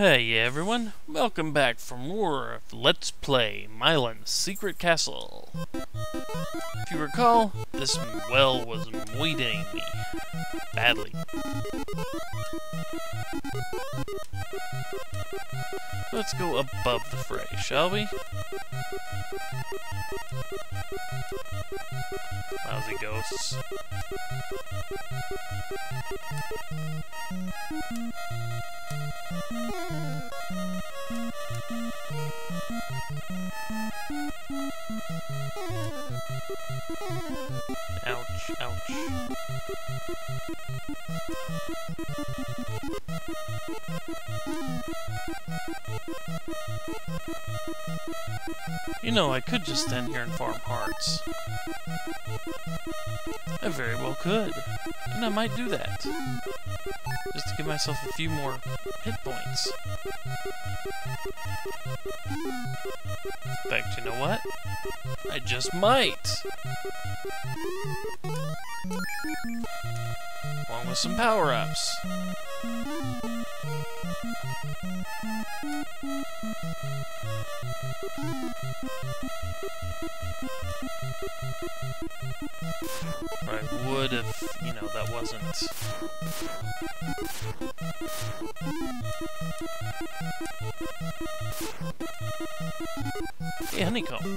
Hey everyone, welcome back for more of Let's Play Milon's Secret Castle. If you recall, this well was moiting me. Badly. Let's go above the fray, shall we? Lousy ghosts. Ouch, ouch. You know, I could just stand here and farm hearts. I very well could. And I might do that. Just to give myself a few more hit points. In fact, you know what? I just might! Along with some power-ups. I would if, you know, that wasn't... Hey, honeycomb.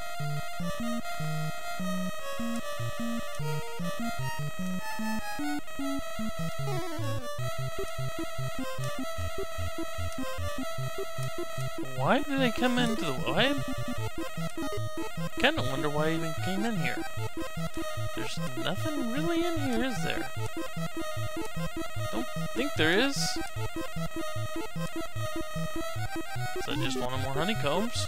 Why did I come into the... I kind of wonder why I even came in here. There's nothing really in here, is there? Don't think there is. So I just wanted more honeycombs.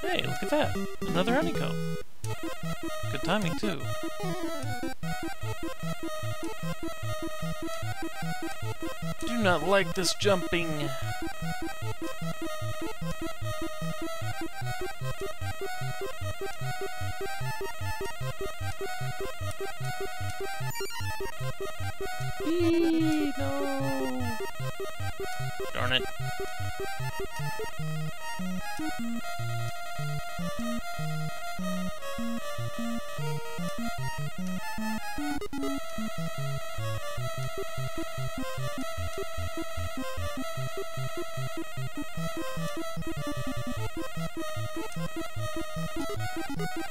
Hey, look at that. Another honeycomb. Good timing, too. Do not like this jumping. No. Darn it.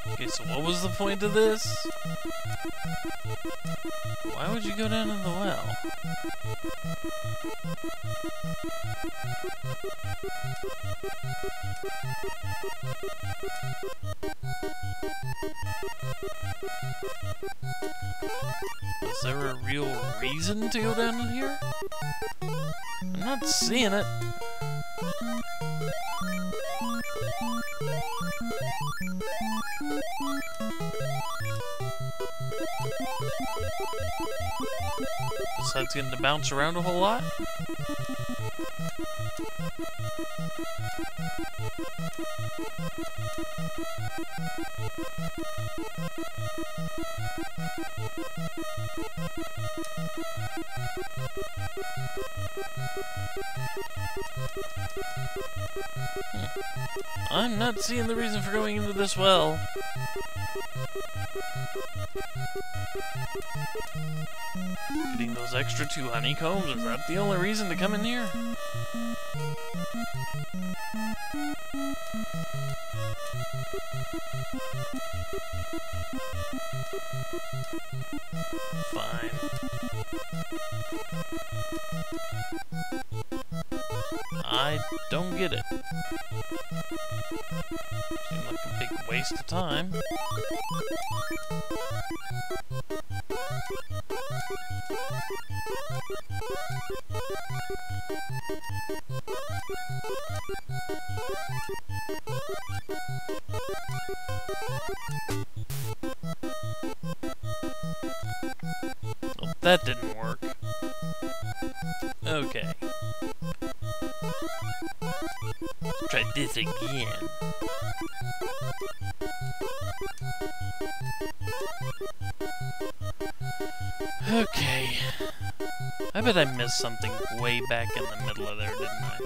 Okay, so what was the point of this? Why would you go down in the well? Is there a real reason to go down in here? I'm not seeing it. Besides getting to bounce around a whole lot? I'm not seeing the reason for going into this well. Getting those extra two honeycombs, is that the only reason to come in here? Fine. I don't get it. Seems like a big waste of time. Well, that didn't work. Okay. Try this again. Okay. I bet I missed something way back in the middle of there, didn't I?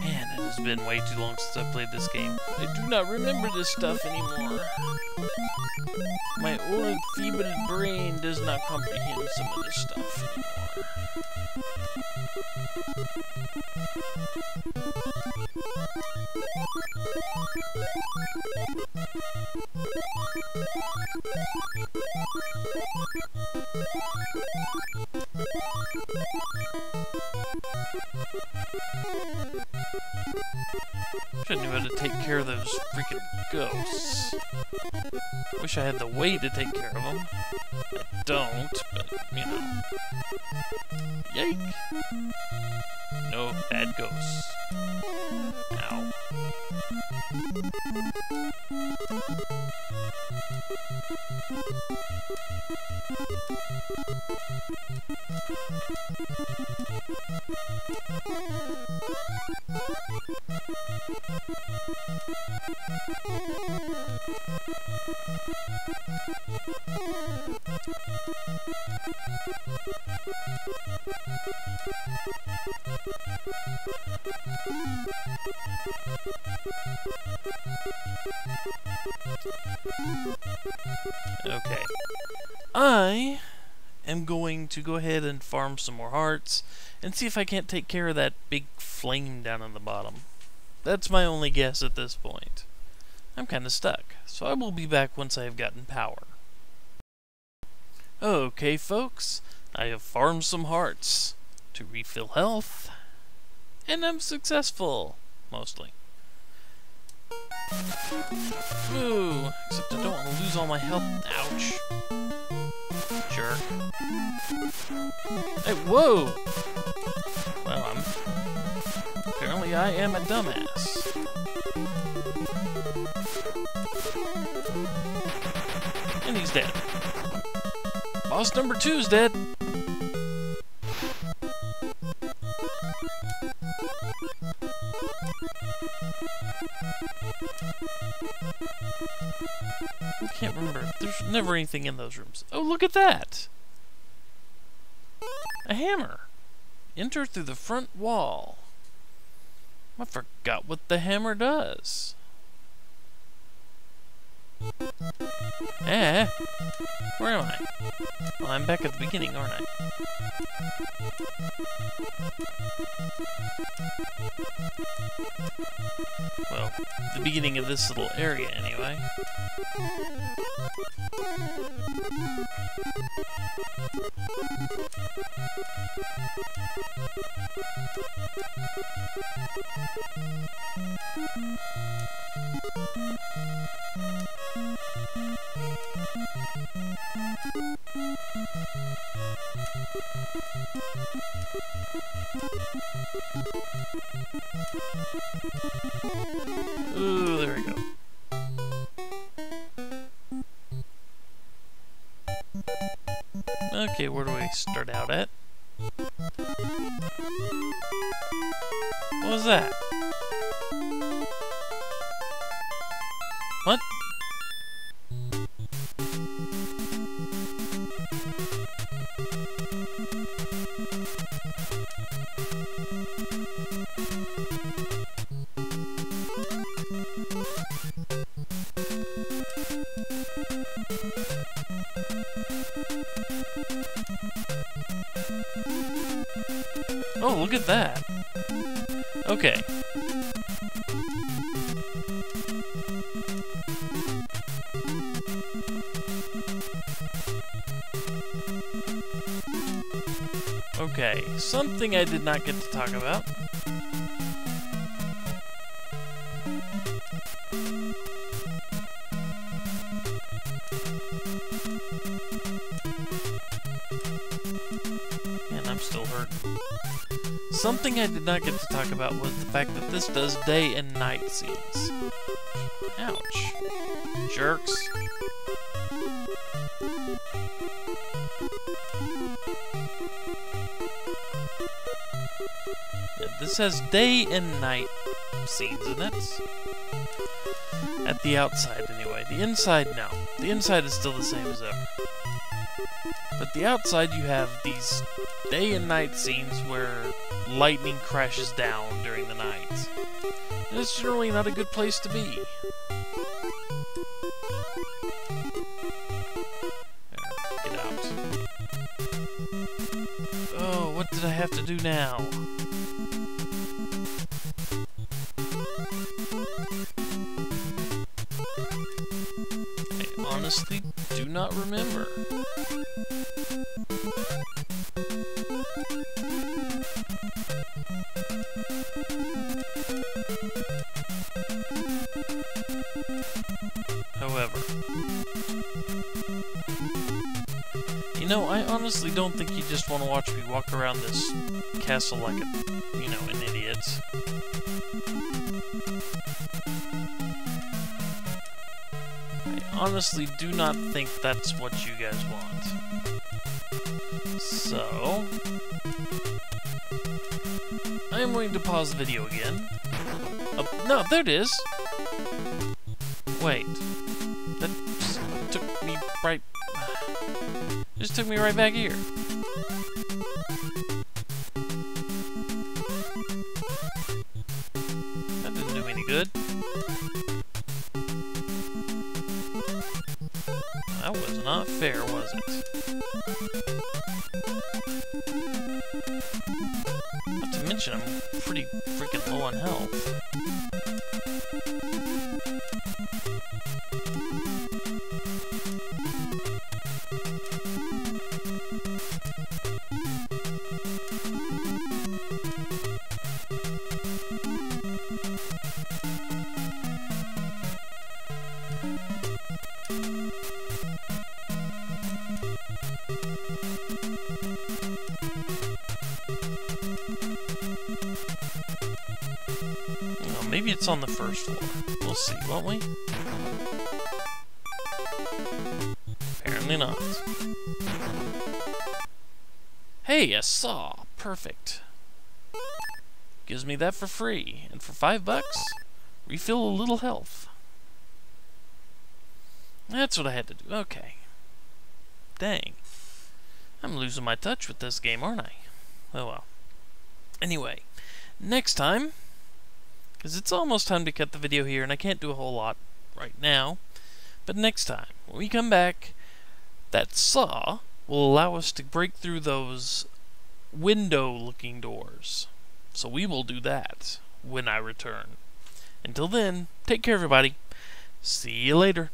Man, it has been way too long since I played this game. I do not remember this stuff anymore. My old feeble brain does not comprehend some of this stuff anymore. Wish I had the way to take care of them. I don't, but, you know. Yike! No bad ghosts. Ow. you Okay. I am going to go ahead and farm some more hearts and see if I can't take care of that big flame down on the bottom. That's my only guess at this point. I'm kind of stuck, so I will be back once I have gotten power. Okay, folks, I have farmed some hearts to refill health, and I'm successful, mostly. Ooh, except I don't want to lose all my health. Ouch. Jerk. Hey, whoa! Well, I'm... Apparently I am a dumbass. And he's dead. Boss number two's dead. I can't remember. There's never anything in those rooms. Oh, look at that! A hammer. Enter through the front wall. I forgot what the hammer does. Eh? Where am I? Well, I'm back at the beginning, aren't I? Well, the beginning of this little area, anyway. Ooh, there we go. Okay, where do we start out at? What was that? Oh, look at that. Okay. Okay, something I did not get to talk about. Something I did not get to talk about was the fact that this does day and night scenes. Ouch. Jerks. This has day and night scenes in it. At the outside, anyway. The inside, no. The inside is still the same as ever. But the outside, you have these day and night scenes where lightning crashes down during the night. And it's generally not a good place to be. Get out. Oh, what did I have to do now? I honestly do not remember. You know, I honestly don't think you just want to watch me walk around this castle like a, you know, an idiot. I honestly do not think that's what you guys want. So, I am going to pause the video again. Oh, no, there it is! Wait. Right... Just took me right back here. That didn't do me any good. That was not fair, was it? Not to mention, I'm pretty freaking low on health. Well, maybe it's on the first floor. We'll see, won't we? Apparently not. Hey, a saw! Perfect. Gives me that for free, and for five bucks, refill a little health. That's what I had to do. Okay. Dang. I'm losing my touch with this game, aren't I? Oh well. Anyway, next time, because it's almost time to cut the video here, and I can't do a whole lot right now, but next time, when we come back, that saw will allow us to break through those window-looking doors. So we will do that when I return. Until then, take care, everybody. See you later.